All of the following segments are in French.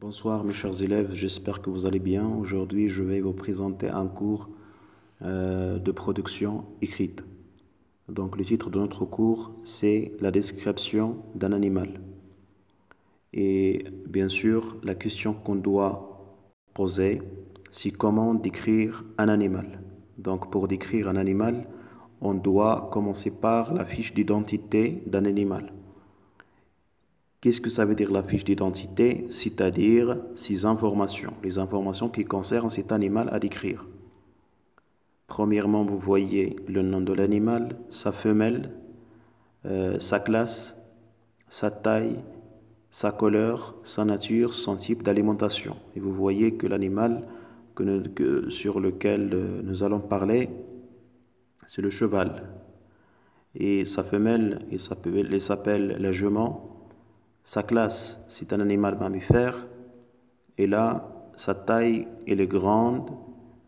Bonsoir mes chers élèves, j'espère que vous allez bien. Aujourd'hui, je vais vous présenter un cours euh, de production écrite. Donc le titre de notre cours, c'est la description d'un animal. Et bien sûr, la question qu'on doit poser, c'est comment décrire un animal. Donc pour décrire un animal, on doit commencer par la fiche d'identité d'un animal. Qu'est-ce que ça veut dire la fiche d'identité? C'est-à-dire ces informations, les informations qui concernent cet animal à décrire. Premièrement, vous voyez le nom de l'animal, sa femelle, euh, sa classe, sa taille, sa couleur, sa nature, son type d'alimentation. Et vous voyez que l'animal que, sur lequel euh, nous allons parler, c'est le cheval. Et sa femelle, il s'appelle la jument sa classe, c'est un animal mammifère. Et là, sa taille, elle est grande.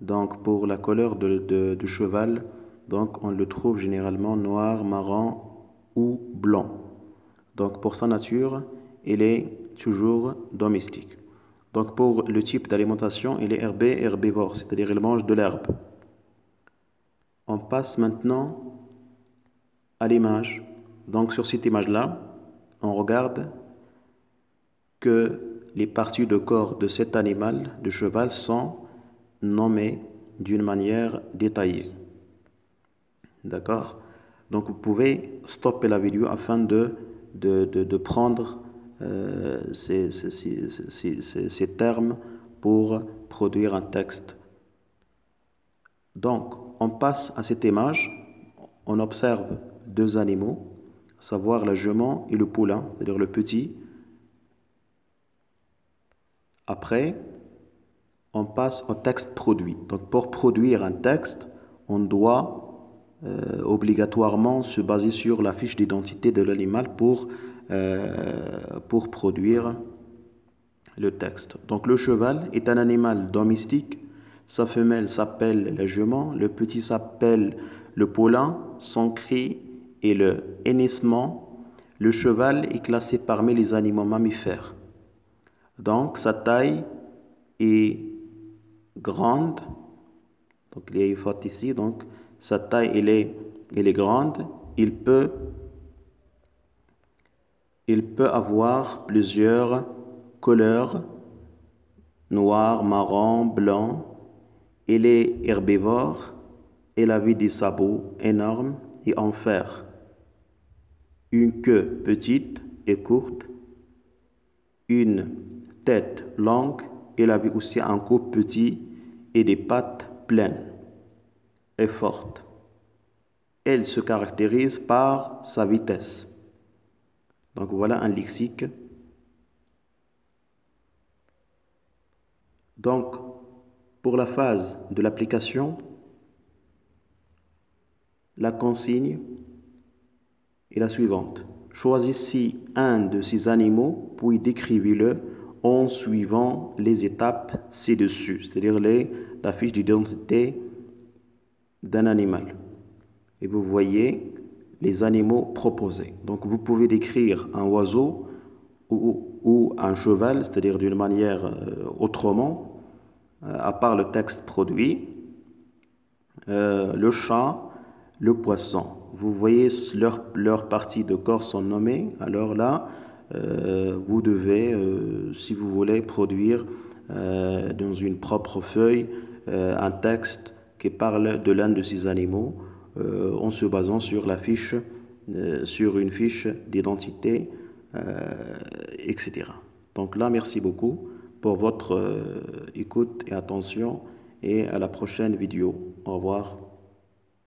Donc, pour la couleur de, du cheval, donc on le trouve généralement noir, marron ou blanc. Donc, pour sa nature, il est toujours domestique. Donc, pour le type d'alimentation, il est herbé, herbivore, c'est-à-dire il mange de l'herbe. On passe maintenant à l'image. Donc, sur cette image-là, on regarde que les parties de corps de cet animal, de cheval, sont nommées d'une manière détaillée. D'accord? Donc vous pouvez stopper la vidéo afin de, de, prendre euh, ces, ces, termes pour produire un texte. Donc on passe à cette image, on observe deux animaux, savoir la jument et le poulain, c'est-à-dire le petit, après, on passe au texte produit. Donc pour produire un texte, on doit euh, obligatoirement se baser sur la fiche d'identité de l'animal pour, euh, pour produire le texte. Donc le cheval est un animal domestique. Sa femelle s'appelle la jument, le petit s'appelle le poulain, son cri et le hennissement. Le cheval est classé parmi les animaux mammifères. Donc sa taille est grande. Donc il y a une ici. Donc sa taille est, grande. Il peut, avoir plusieurs couleurs noir, marron, blanc. Il est herbivore. Il a des sabots énormes et en fer. Une queue petite et courte. Une tête longue, elle avait aussi un cou petit et des pattes pleines et fortes. Elle se caractérise par sa vitesse. Donc voilà un lexique. Donc, pour la phase de l'application, la consigne est la suivante. Choisissez un de ces animaux, puis décrivez-le en suivant les étapes ci-dessus, c'est-à-dire la fiche d'identité d'un animal. Et vous voyez les animaux proposés. Donc vous pouvez décrire un oiseau ou, un cheval, c'est-à-dire d'une manière euh, autrement, euh, à part le texte produit, euh, le chat, le poisson. Vous voyez leurs leur parties de corps sont nommées. Alors là, vous devez, si vous voulez, produire euh, dans une propre feuille un texte qui parle de l'un de ces animaux en se basant sur la fiche, sur une fiche d'identité, etc. Donc là, merci beaucoup pour votre écoute et attention et à la prochaine vidéo. Au revoir.